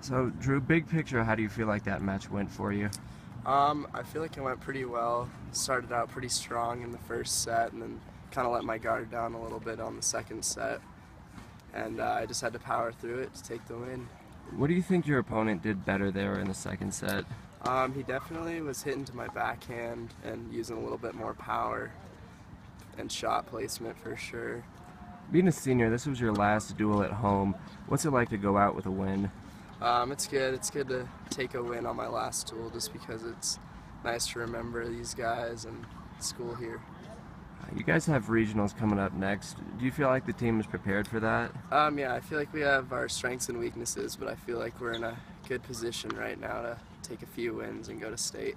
So, Drew, big picture, how do you feel like that match went for you? Um, I feel like it went pretty well. Started out pretty strong in the first set, and then kind of let my guard down a little bit on the second set. And uh, I just had to power through it to take the win. What do you think your opponent did better there in the second set? Um, he definitely was hitting to my backhand and using a little bit more power and shot placement for sure. Being a senior, this was your last duel at home. What's it like to go out with a win? Um, it's good. It's good to take a win on my last tool just because it's nice to remember these guys and school here. You guys have regionals coming up next. Do you feel like the team is prepared for that? Um, yeah, I feel like we have our strengths and weaknesses, but I feel like we're in a good position right now to take a few wins and go to state.